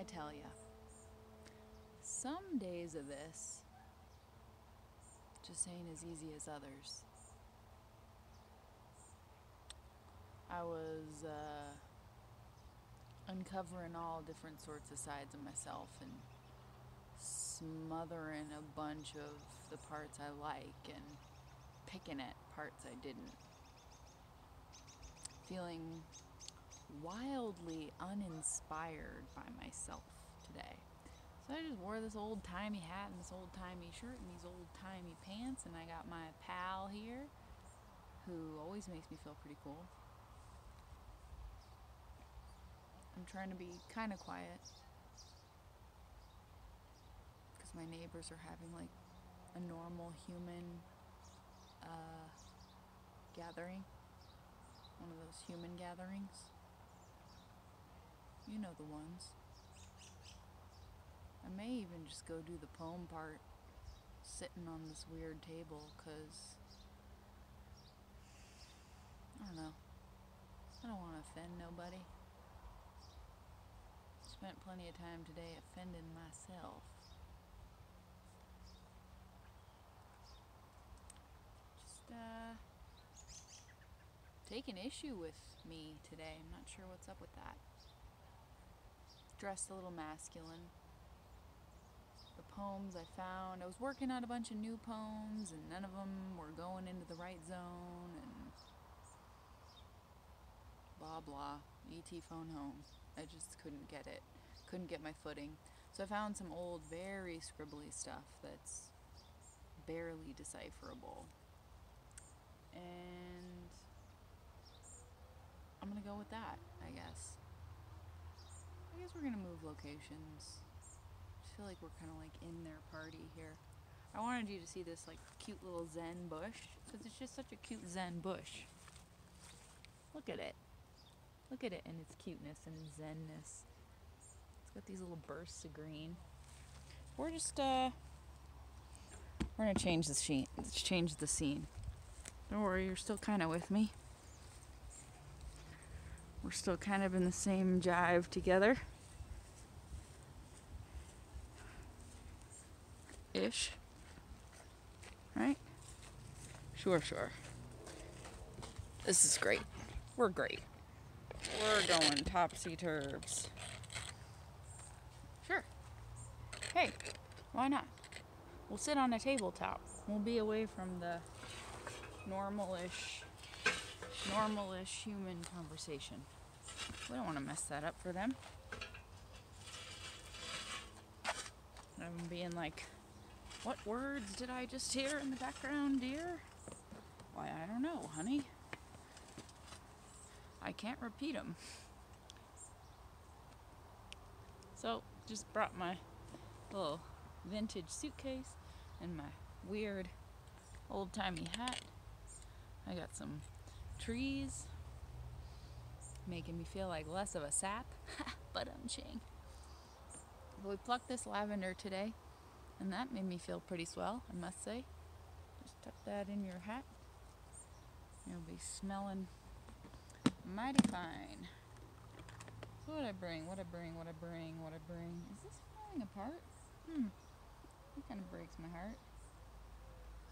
I tell ya, some days of this just ain't as easy as others. I was uh, uncovering all different sorts of sides of myself and smothering a bunch of the parts I like and picking at parts I didn't. Feeling wildly uninspired by myself today. So I just wore this old timey hat and this old timey shirt and these old timey pants, and I got my pal here who always makes me feel pretty cool. I'm trying to be kind of quiet because my neighbors are having like a normal human uh, gathering, one of those human gatherings. You know the ones. I may even just go do the poem part sitting on this weird table because I don't know. I don't want to offend nobody. Spent plenty of time today offending myself. Just uh taking issue with me today. I'm not sure what's up with that dressed a little masculine. The poems I found, I was working on a bunch of new poems, and none of them were going into the right zone, and blah blah. ET phone home. I just couldn't get it. Couldn't get my footing. So I found some old, very scribbly stuff that's barely decipherable. And I'm gonna go with that, I guess. I guess we're gonna move locations. I feel like we're kind of like in their party here. I wanted you to see this like cute little zen bush because it's just such a cute zen bush. Look at it. Look at it and its cuteness and zenness. It's got these little bursts of green. We're just uh we're gonna change the scene. Let's change the scene. Don't worry, you're still kind of with me. We're still kind of in the same jive together. Ish. Right? Sure, sure. This is great. We're great. We're going topsy turvs. Sure. Hey, why not? We'll sit on a tabletop. We'll be away from the normalish, normalish human conversation. We don't want to mess that up for them. I'm being like, what words did I just hear in the background, dear? Why, I don't know, honey. I can't repeat them. So, just brought my little vintage suitcase and my weird old timey hat. I got some trees making me feel like less of a sap, but I'm ching. we plucked this lavender today, and that made me feel pretty swell, I must say. Just tuck that in your hat. You'll be smelling mighty fine. So what I bring, what I bring, what I bring, what I bring. Is this falling apart? Hmm. That kind of breaks my heart.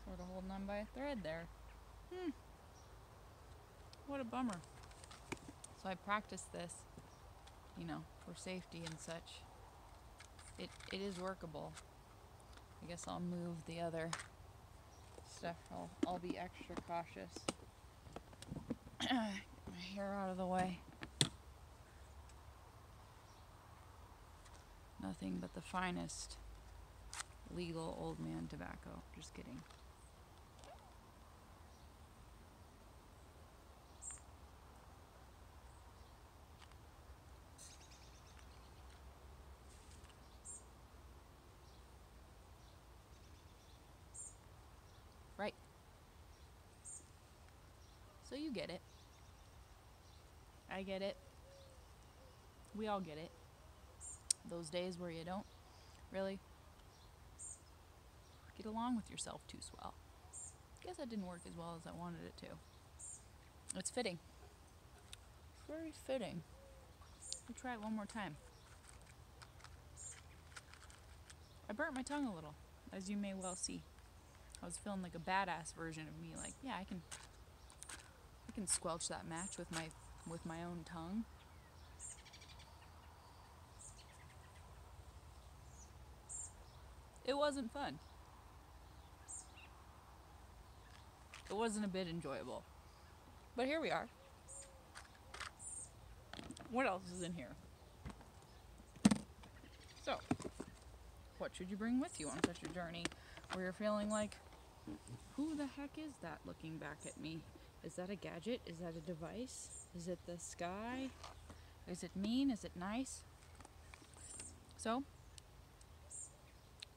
Sort of holding on by a thread there. Hmm. What a bummer. So I practiced this, you know, for safety and such. It, it is workable. I guess I'll move the other stuff. I'll, I'll be extra cautious. My hair out of the way. Nothing but the finest legal old man tobacco. Just kidding. You get it. I get it. We all get it. Those days where you don't really get along with yourself too swell. Guess that didn't work as well as I wanted it to. It's fitting. It's very fitting. We'll try it one more time. I burnt my tongue a little, as you may well see. I was feeling like a badass version of me, like, yeah, I can can squelch that match with my with my own tongue. It wasn't fun. It wasn't a bit enjoyable. But here we are. What else is in here? So, what should you bring with you on such a journey where you're feeling like, who the heck is that looking back at me? Is that a gadget? Is that a device? Is it the sky? Is it mean? Is it nice? So,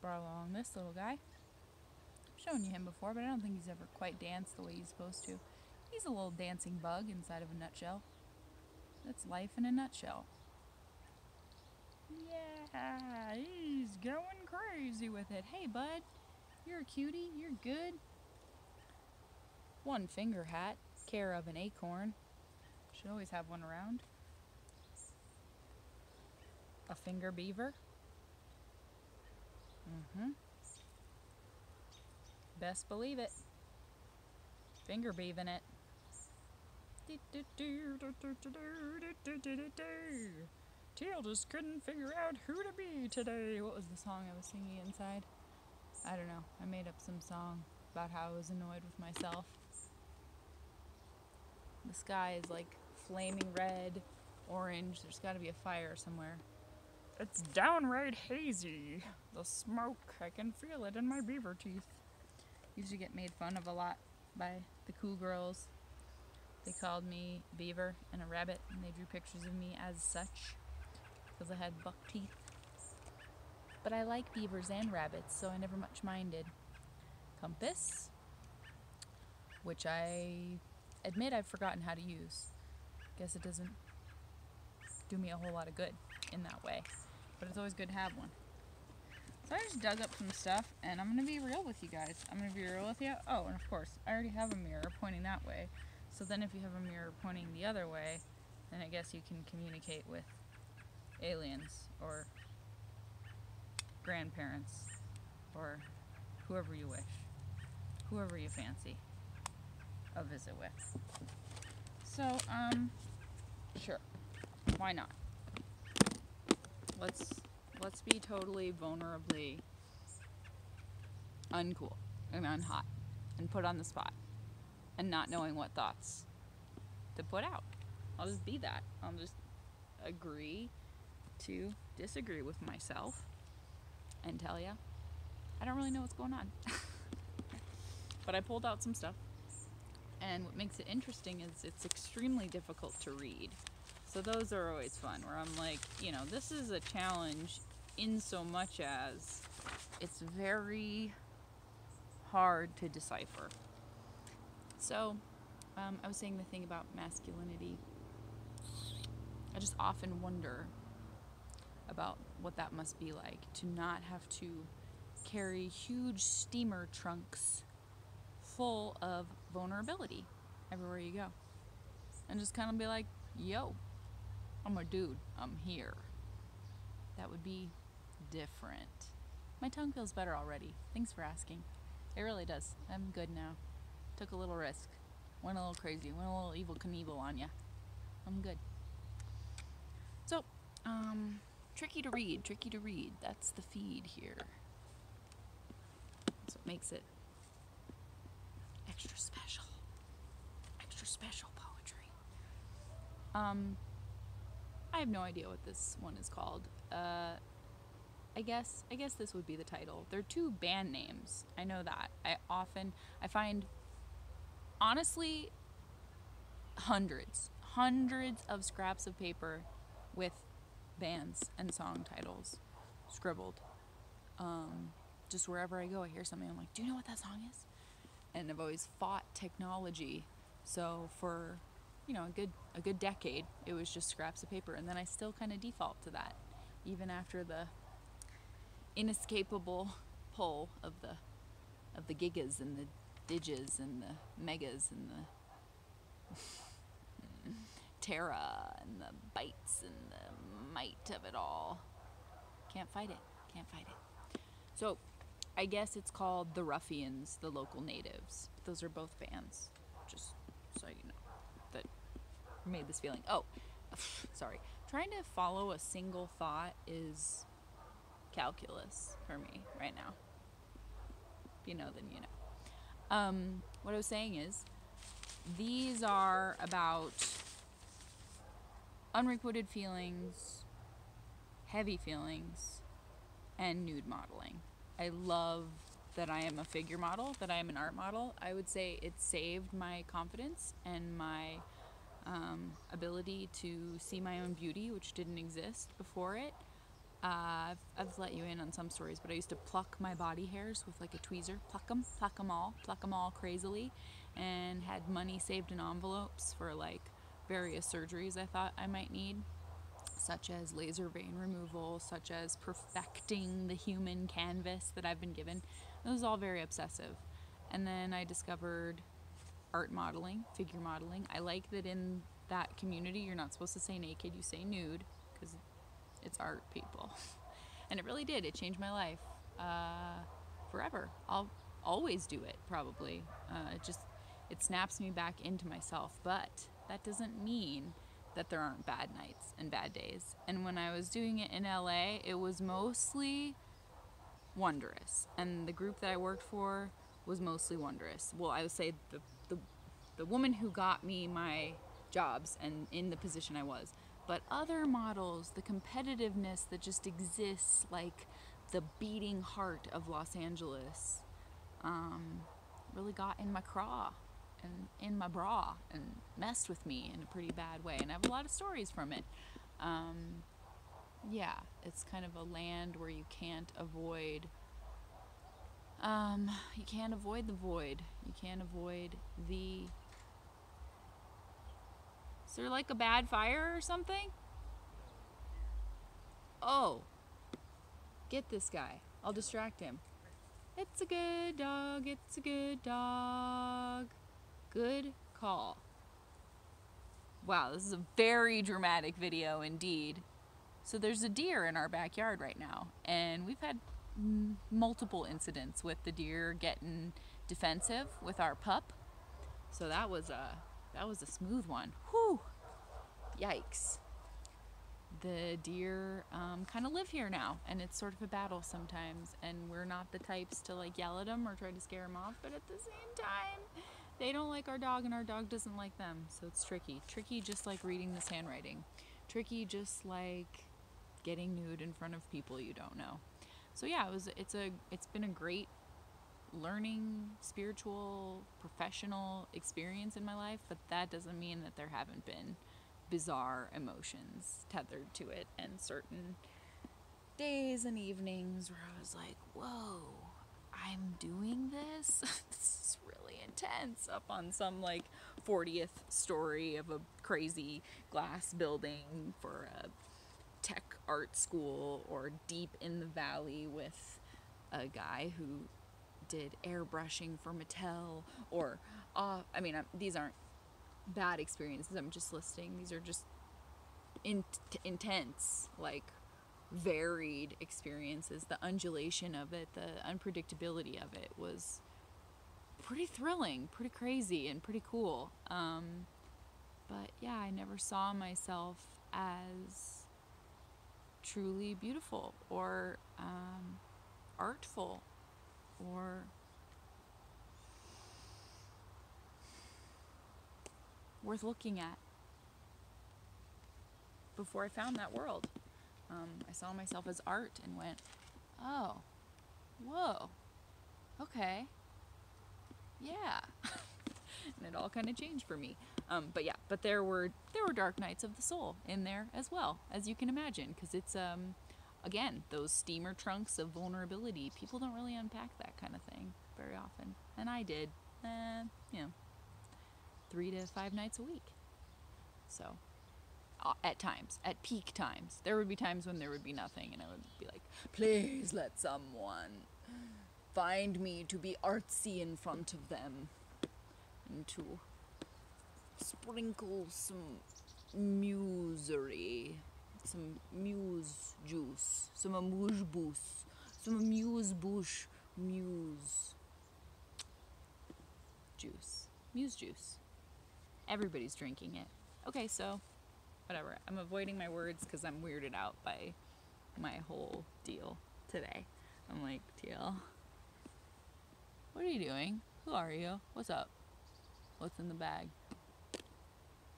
brought along this little guy. I've shown you him before, but I don't think he's ever quite danced the way he's supposed to. He's a little dancing bug inside of a nutshell. That's life in a nutshell. Yeah, he's going crazy with it. Hey, bud, you're a cutie. You're good. One finger hat, care of an acorn. Should always have one around. A finger beaver. Mm-hmm. Best believe it. Finger beaving it. Teal just couldn't figure out who to be today. What was the song I was singing inside? I don't know. I made up some song about how I was annoyed with myself. The sky is like flaming red, orange. There's got to be a fire somewhere. It's downright hazy. The smoke, I can feel it in my beaver teeth. Used to get made fun of a lot by the cool girls. They called me Beaver and a rabbit, and they drew pictures of me as such because I had buck teeth. But I like beavers and rabbits, so I never much minded. Compass, which I admit I've forgotten how to use. Guess it doesn't do me a whole lot of good in that way, but it's always good to have one. So I just dug up some stuff, and I'm gonna be real with you guys. I'm gonna be real with you. Oh, and of course, I already have a mirror pointing that way. So then, if you have a mirror pointing the other way, then I guess you can communicate with aliens or grandparents or whoever you wish, whoever you fancy a visit with. So, um, sure, why not? Let's let's be totally vulnerably uncool and unhot and put on the spot and not knowing what thoughts to put out. I'll just be that. I'll just agree to disagree with myself and tell you I don't really know what's going on. but I pulled out some stuff. And what makes it interesting is it's extremely difficult to read. So those are always fun where I'm like, you know, this is a challenge in so much as it's very hard to decipher. So, um, I was saying the thing about masculinity. I just often wonder about what that must be like to not have to carry huge steamer trunks full of vulnerability everywhere you go. And just kind of be like, yo, I'm a dude, I'm here. That would be different. My tongue feels better already. Thanks for asking. It really does. I'm good now. Took a little risk. Went a little crazy. Went a little Evel Knievel on ya. I'm good. So, um, tricky to read. Tricky to read. That's the feed here. That's what makes it extra special. Extra special poetry. Um, I have no idea what this one is called. Uh, I guess I guess this would be the title. They're two band names. I know that. I often I find honestly hundreds, hundreds of scraps of paper with bands and song titles scribbled. Um, just wherever I go, I hear something. I'm like, "Do you know what that song is?" And I've always fought technology. So for you know a good a good decade, it was just scraps of paper, and then I still kind of default to that, even after the inescapable pull of the of the gigas and the diges and the megas and the terra and the bytes and the might of it all. Can't fight it. Can't fight it. So, I guess it's called the Ruffians, the local natives. Those are both bands, just so you know that made this feeling. Oh, sorry. Trying to follow a single thought is calculus for me right now. If you know, then you know. Um, what I was saying is, these are about unrequited feelings, heavy feelings, and nude modeling. I love that I am a figure model, that I am an art model. I would say it saved my confidence and my um, ability to see my own beauty, which didn't exist before it. Uh, I've, I've let you in on some stories, but I used to pluck my body hairs with like a tweezer, pluck them, pluck them all, pluck them all crazily, and had money saved in envelopes for like various surgeries I thought I might need, such as laser vein removal, such as perfecting the human canvas that I've been given. It was all very obsessive. And then I discovered art modeling, figure modeling. I like that in that community you're not supposed to say naked, you say nude because it's art, people. And it really did. It changed my life uh, forever. I'll always do it, probably. Uh, it just it snaps me back into myself. But that doesn't mean that there aren't bad nights and bad days. And when I was doing it in LA, it was mostly wondrous. And the group that I worked for was mostly wondrous. Well, I would say the the, the woman who got me my jobs and in the position I was. But other models, the competitiveness that just exists, like the beating heart of Los Angeles, um, really got in my craw and in my bra and messed with me in a pretty bad way. And I have a lot of stories from it. Um, yeah, it's kind of a land where you can't avoid. Um, you can't avoid the void. You can't avoid the. Is there like a bad fire or something? Oh. Get this guy. I'll distract him. It's a good dog. It's a good dog. Good call. Wow, this is a very dramatic video indeed. So there's a deer in our backyard right now, and we've had multiple incidents with the deer getting defensive with our pup. So that was a that was a smooth one. Whew. Yikes. The deer um, kind of live here now, and it's sort of a battle sometimes. And we're not the types to like yell at them or try to scare them off, but at the same time, they don't like our dog and our dog doesn't like them. So it's tricky. Tricky just like reading this handwriting. Tricky just like getting nude in front of people you don't know. So yeah, it was it's a it's been a great learning, spiritual, professional experience in my life, but that doesn't mean that there haven't been bizarre emotions tethered to it and certain days and evenings where I was like, "Whoa, I'm doing this? this is really intense up on some like 40th story of a crazy glass building for a tech art school or deep in the valley with a guy who did airbrushing for Mattel or uh, I mean um, these aren't bad experiences I'm just listing these are just in- intense like varied experiences the undulation of it the unpredictability of it was pretty thrilling pretty crazy and pretty cool um, but yeah I never saw myself as truly beautiful or um, artful or worth looking at before I found that world. Um, I saw myself as art and went, oh, whoa, okay, yeah. and it all kind of changed for me. Um, but yeah, but there were there were dark nights of the soul in there as well, as you can imagine, because it's um, again those steamer trunks of vulnerability. People don't really unpack that kind of thing very often, and I did, uh, you know, three to five nights a week. So, at times, at peak times, there would be times when there would be nothing, and I would be like, please let someone find me to be artsy in front of them, and to sprinkle some musery, some muse juice, some amuse bouche, Some amuse bush muse juice. Muse juice. Everybody's drinking it. Okay, so whatever. I'm avoiding my words because I'm weirded out by my whole deal today. I'm like, Teal, what are you doing? Who are you? What's up? What's in the bag?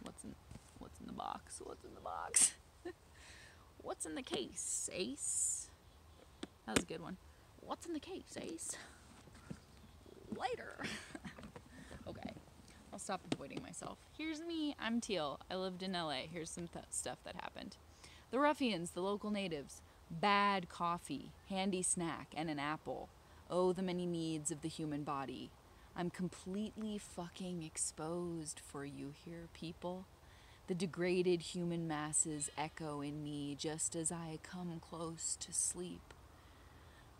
What's in what's in the box? What's in the box? what's in the case, Ace? That was a good one. What's in the case, Ace? Later. stop avoiding myself. Here's me. I'm Teal. I lived in LA. Here's some th- stuff that happened. The ruffians, the local natives, bad coffee, handy snack, and an apple. Oh, the many needs of the human body. I'm completely fucking exposed for you here, people. The degraded human masses echo in me just as I come close to sleep.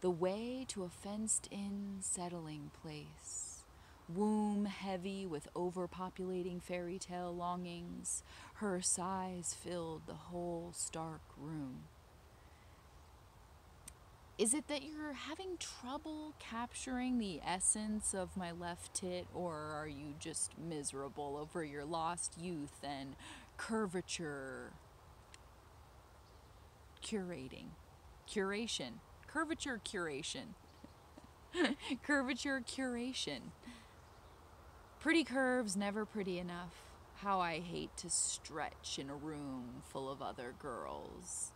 The way to a fenced in settling place. Womb heavy with overpopulating fairy tale longings, her sighs filled the whole stark room. Is it that you're having trouble capturing the essence of my left tit, or are you just miserable over your lost youth and curvature curating? Curation. Curvature curation. curvature curation. Pretty curves, never pretty enough. How I hate to stretch in a room full of other girls.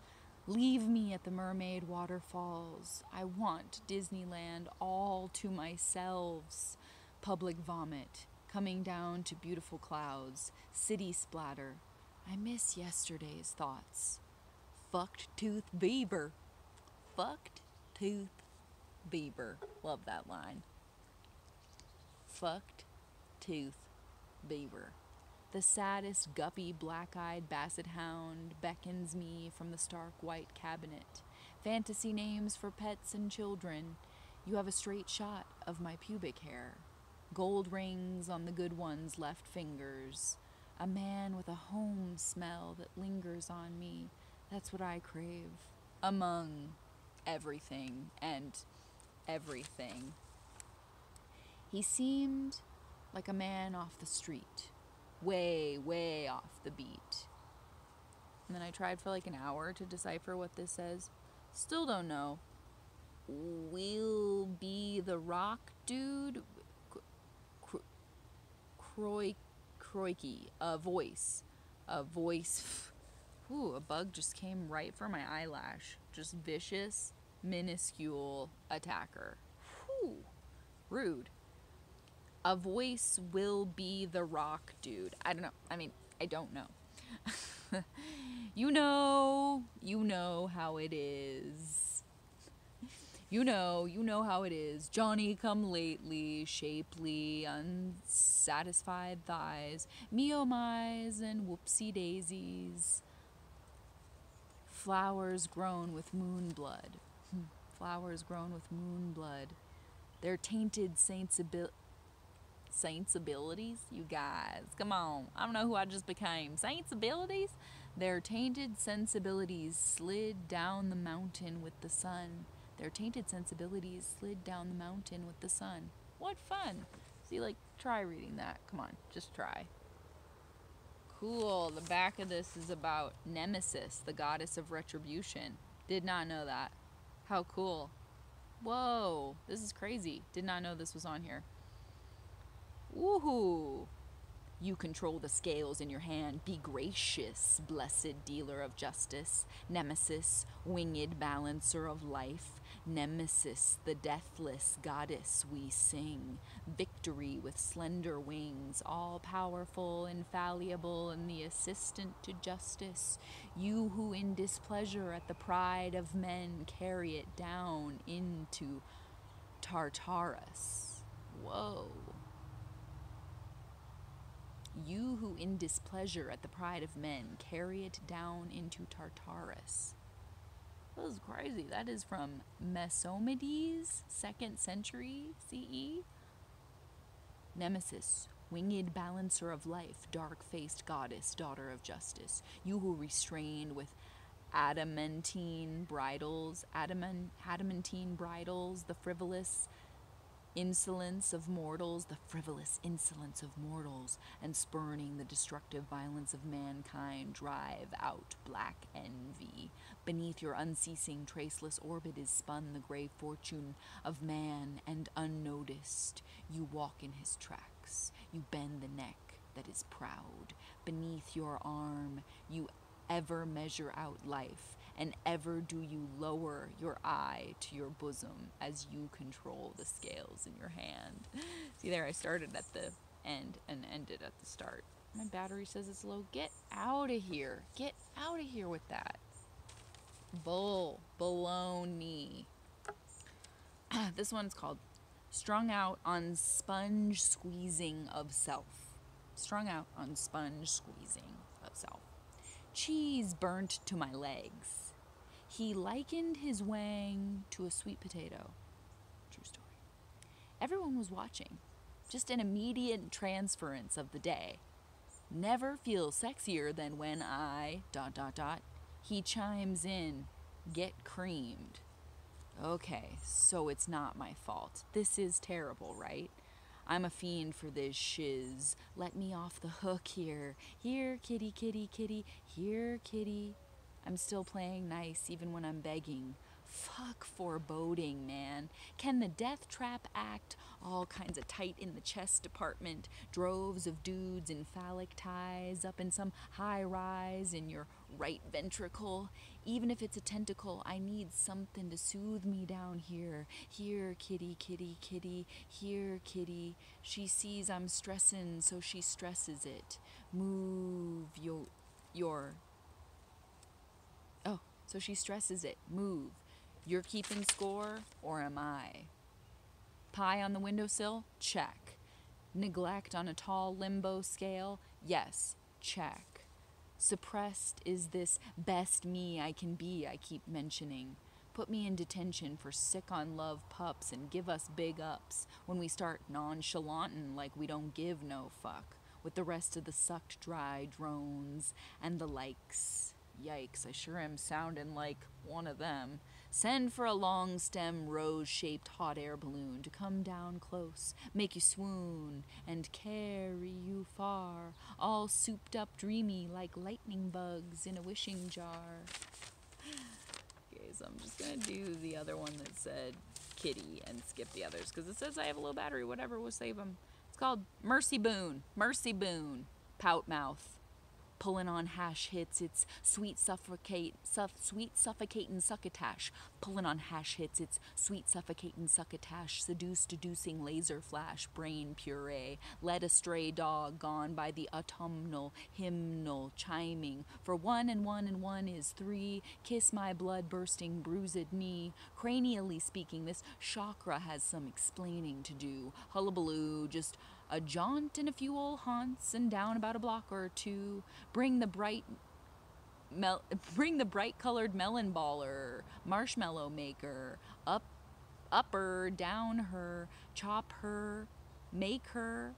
Leave me at the mermaid waterfalls. I want Disneyland all to myself. Public vomit, coming down to beautiful clouds, city splatter. I miss yesterday's thoughts. Fucked tooth beaver. Fucked tooth beaver. Love that line. Fucked tooth beaver. The saddest, guppy, black eyed basset hound beckons me from the stark white cabinet. Fantasy names for pets and children. You have a straight shot of my pubic hair. Gold rings on the good one's left fingers. A man with a home smell that lingers on me. That's what I crave. Among everything and everything. He seemed like a man off the street way, way off the beat. And then I tried for like an hour to decipher what this says. Still don't know. Will be the rock dude. Croy, croiky. A voice. A voice. Ooh, a bug just came right for my eyelash. Just vicious, minuscule attacker. Whew. Rude a voice will be the rock dude. I don't know. I mean, I don't know. you know, you know how it is. You know, you know how it is. Johnny come lately, shapely, unsatisfied thighs, meomies and whoopsie daisies. Flowers grown with moon blood. Hmm. Flowers grown with moon blood. Their tainted saints Saints abilities, you guys. Come on. I don't know who I just became. Saints abilities? Their tainted sensibilities slid down the mountain with the sun. Their tainted sensibilities slid down the mountain with the sun. What fun. See, like, try reading that. Come on, just try. Cool. The back of this is about Nemesis, the goddess of retribution. Did not know that. How cool. Whoa, this is crazy. Did not know this was on here. Woohoo! You control the scales in your hand. Be gracious, blessed dealer of justice, nemesis, winged balancer of life, nemesis, the deathless goddess we sing, victory with slender wings, all powerful, infallible, and the assistant to justice, you who in displeasure at the pride of men carry it down into Tartarus. Whoa you who in displeasure at the pride of men carry it down into Tartarus. That is crazy. That is from Mesomedes, second century CE. Nemesis, winged balancer of life, dark faced goddess, daughter of justice, you who restrained with adamantine bridles, adamant, adamantine bridles, the frivolous insolence of mortals, the frivolous insolence of mortals, and spurning the destructive violence of mankind, drive out black envy. Beneath your unceasing, traceless orbit is spun the grey fortune of man, and unnoticed you walk in his tracks. You bend the neck that is proud. Beneath your arm, you ever measure out life and ever do you lower your eye to your bosom as you control the scales in your hand. See there, I started at the end and ended at the start. My battery says it's low. Get out of here. Get out of here with that. Bull. Baloney. this one's called Strung Out on Sponge Squeezing of Self. Strung out on sponge squeezing of self. Cheese burnt to my legs he likened his wang to a sweet potato. True story. Everyone was watching. Just an immediate transference of the day. Never feels sexier than when I dot dot dot. He chimes in, get creamed. Okay, so it's not my fault. This is terrible, right? I'm a fiend for this shiz. Let me off the hook here. Here, kitty, kitty, kitty. Here, kitty. I'm still playing nice even when I'm begging. Fuck foreboding, man. Can the death trap act? All kinds of tight in the chest department, droves of dudes in phallic ties up in some high rise in your right ventricle. Even if it's a tentacle, I need something to soothe me down here. Here, kitty, kitty, kitty. Here, kitty. She sees I'm stressing, so she stresses it. Move your your so she stresses it. Move. You're keeping score, or am I? Pie on the windowsill? Check. Neglect on a tall limbo scale? Yes, check. Suppressed is this best me I can be I keep mentioning. Put me in detention for sick on love pups and give us big ups when we start nonchalantin' like we don't give no fuck with the rest of the sucked dry drones and the likes. Yikes, I sure am sounding like one of them. Send for a long stem rose shaped hot air balloon to come down close, make you swoon, and carry you far, all souped up dreamy like lightning bugs in a wishing jar. Okay, so I'm just gonna do the other one that said kitty and skip the others because it says I have a low battery, whatever, we'll save them. It's called Mercy Boone. Mercy Boone. Pout mouth pulling on hash hits. It's sweet suffocate, suff, sweet suffocating succotash. Pulling on hash hits. It's sweet suffocating succotash. Seduce deducing laser flash. Brain puree. Led astray dog gone by the autumnal hymnal chiming. For one and one and one is three. Kiss my blood bursting bruised knee. Cranially speaking, this chakra has some explaining to do. Hullabaloo, just a jaunt in a few old haunts and down about a block or two. Bring the bright mel- bring the bright colored melon baller, marshmallow maker, up upper, down her, chop her, make her,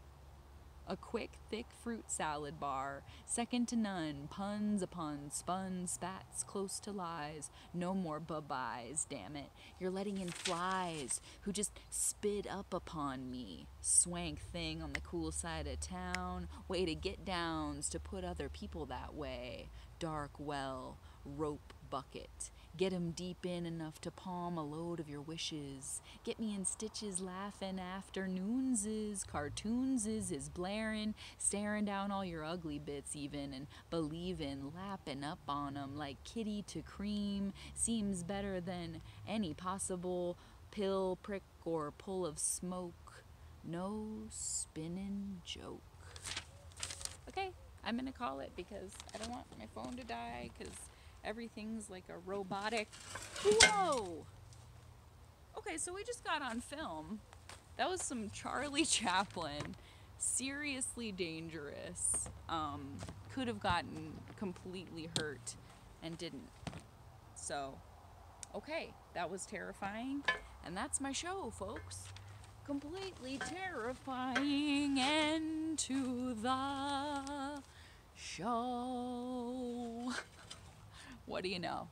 a quick, thick fruit salad bar, second to none, puns upon spun spats close to lies, no more bye-byes, damn it. You're letting in flies who just spit up upon me. Swank thing on the cool side of town, way to get downs to put other people that way. Dark well, rope bucket. Get 'em deep in enough to palm a load of your wishes. Get me in stitches laughing afternoons is, cartoons is, is blaring, staring down all your ugly bits even, and believing, lapping up on 'em like kitty to cream seems better than any possible pill, prick, or pull of smoke. No spinning joke. Okay, I'm gonna call it because I don't want my phone to die because everything's like a robotic. Whoa! Okay, so we just got on film. That was some Charlie Chaplin. Seriously dangerous. Um, could have gotten completely hurt and didn't. So, okay, that was terrifying. And that's my show, folks. Completely terrifying end to the show. What do you know?